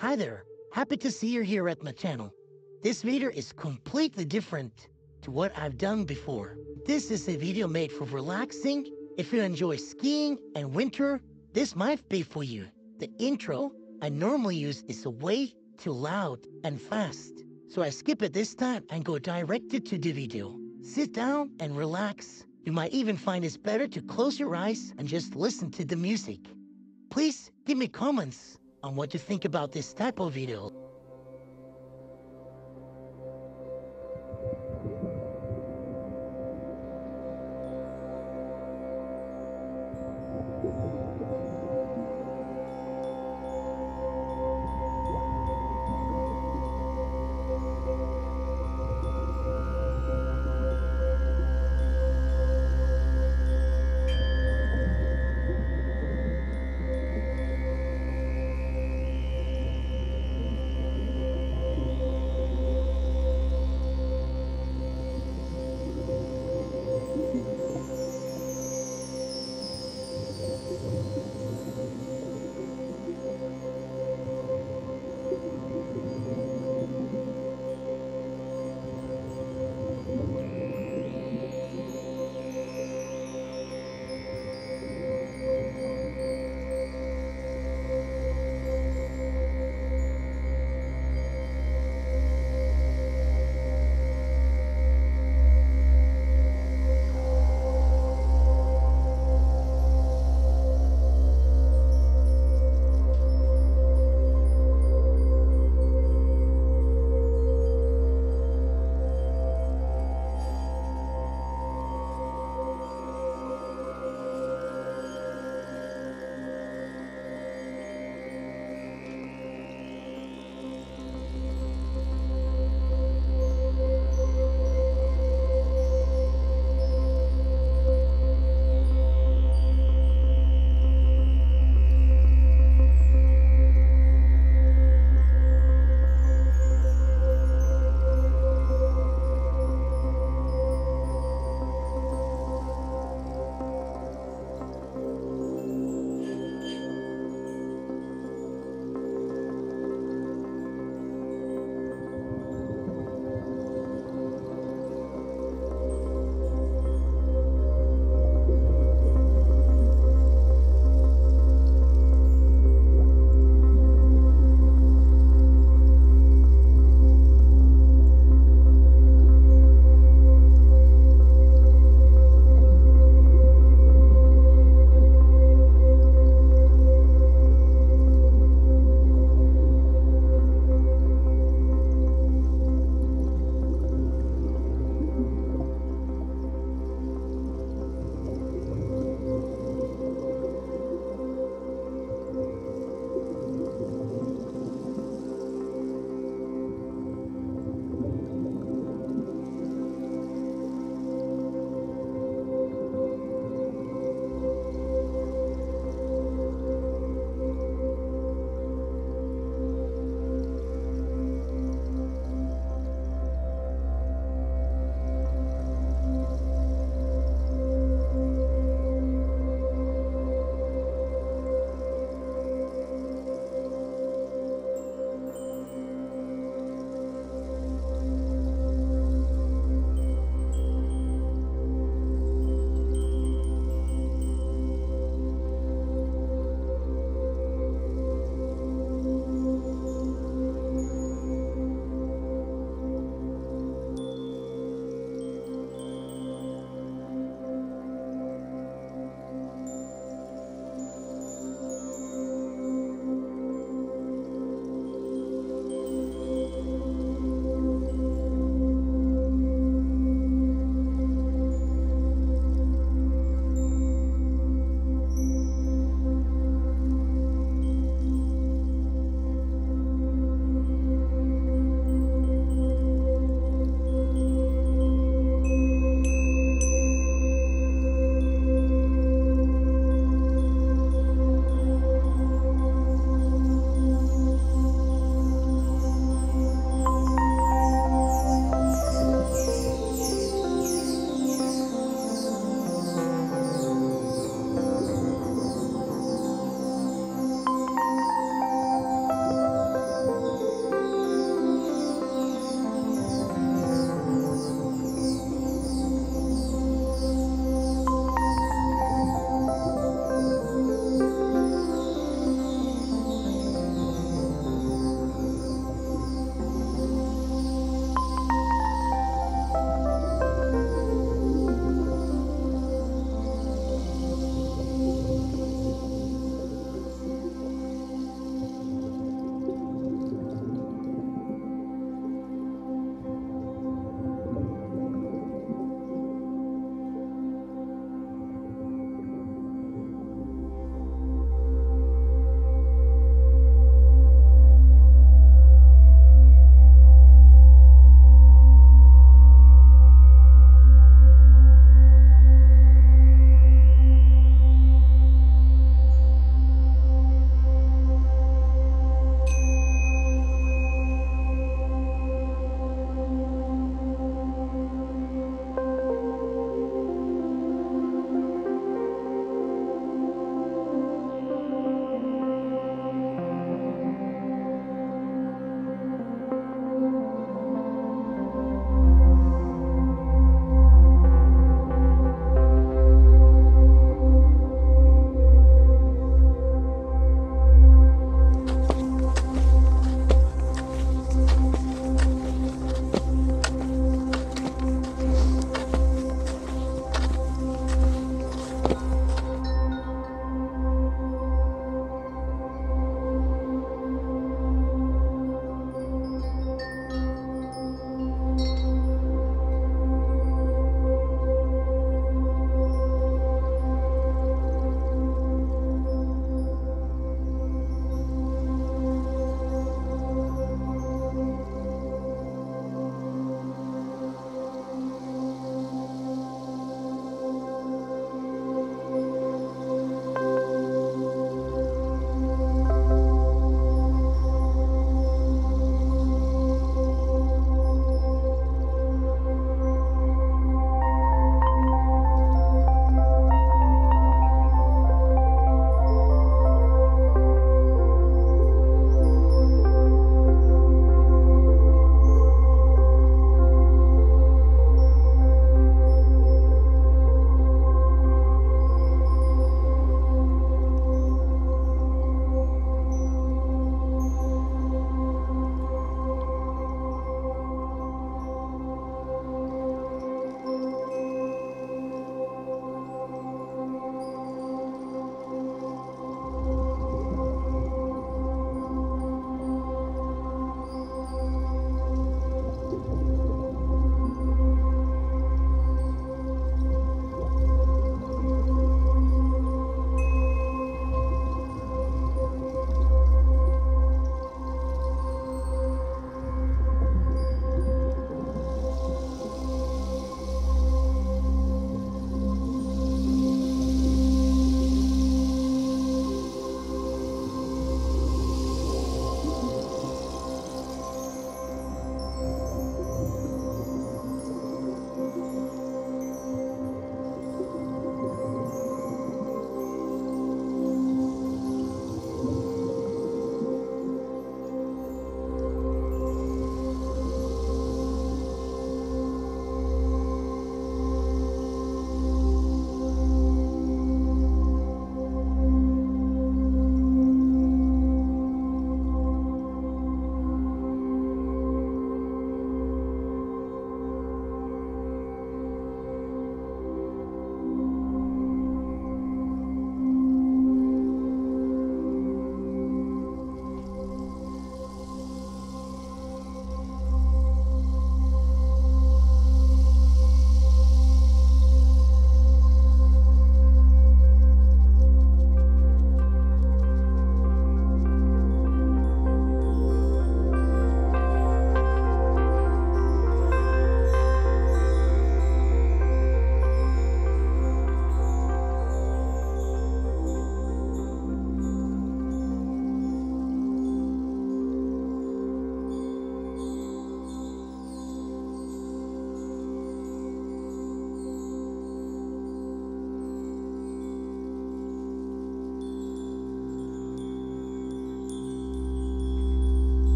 Hi there, happy to see you here at my channel. This video is completely different to what I've done before. This is a video made for relaxing. If you enjoy skiing and winter, this might be for you. The intro I normally use is way too loud and fast, so I skip it this time and go directly to the video. Sit down and relax. You might even find it's better to close your eyes and just listen to the music. Please give me comments on what you think about this type of video.